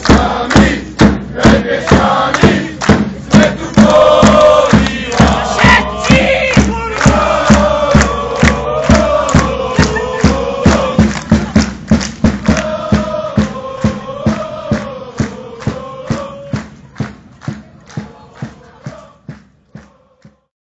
Swami